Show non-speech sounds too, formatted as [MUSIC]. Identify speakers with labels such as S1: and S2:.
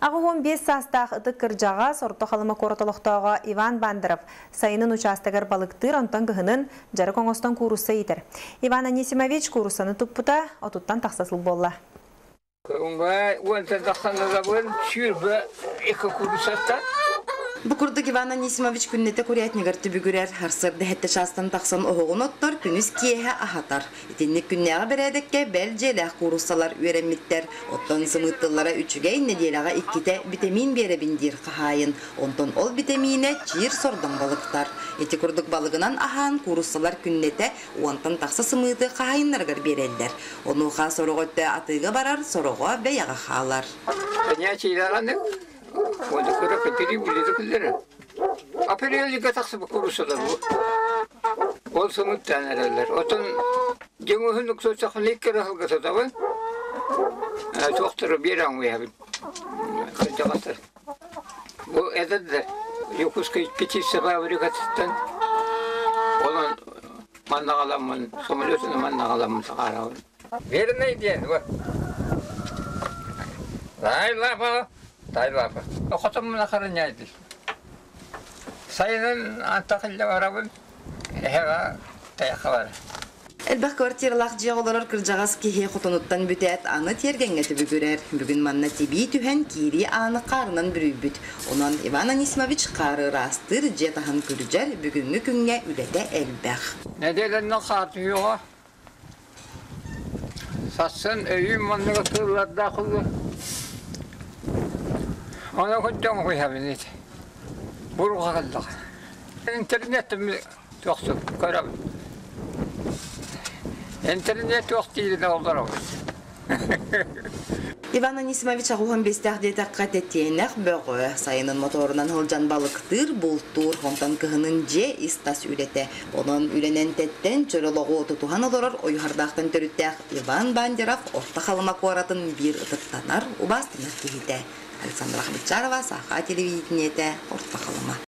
S1: Ағуын 5 састақ ыты кыржаға сорты қалымы коротолықтауға Иван Бандыров сайынын участагар балықтыр онтан кыһынын жары коңостон куруса етір. Иван Анисимович курусаны тұппыта отуттан тақсасыл болла.
S2: эко курусатта.
S3: Букурдук Иван Анисимович күннете курятнигар түбүгүрер харсыр дехетте шастан таксан оһоғун оттор күнүс киэһэ ахатар. Итинник күннәгә берәдекке бәл желәх курусалар үереммиттер. Оттон сымыттылара үчүгә инне диелага икките витамин беребиндир кахайын. Онтон ол витамине чир сордон балыктар. Эти курдук балыгынан ахан курусалар күннете уантан такса сымыты кахайыннаргар берелдер. Онуха сороготте атыга барар, сорого бәяга халар.
S2: Таня чилараны. Онда кыра кытыри биледи кылдыры. Апериялика таксы бу курусалар бу. Ол сымыттан эрелер. Отон жеңөһүн сочакын иккере хылгата табы. Э доктор берәң уябы. Кыржагастар. Бу эдәдер. Юкускай петиция фабрикасынан. Олон маннагаламын, самолетын маннагаламын сагарабын. Верней ден, вот. Дай лапа, дай лапа. Охотом на хороняйте. Сайын антақылда барабын. Эһега таяққа бар.
S3: Элбах квартиралах жиғолорор кыржағас кихе хотонуттан бүтәт аны тергенге түбүгүрер. Бүгүн манна тиби түһен кири аны қарынан бүрүбүт. Онан Иван Анисимович қары растыр жетахан күржер бүгүнгү күнгө үлете элбах.
S2: Неделеннен қаты. Satsan öyüm manlığı tırlar dakılı. Ona hocam koyabilir. Burga kaldık. İnternetim yoktu. Görem. İnternet yok değil de olur. [LAUGHS]
S3: Иван Анисимович агухан бестах детакка теттиенех бөгө сайынын моторунан холжан балыктыр бултур хонтан кыһынын же истас үлете. Онон үленен теттен чөрөлогу тутухан олорор ойхардактан төрүттэх Иван Бандеров орта халыма куаратын бир ытыттанар убастына кихите. Александра Хамичарова, Саха телевидениете, орта халыма.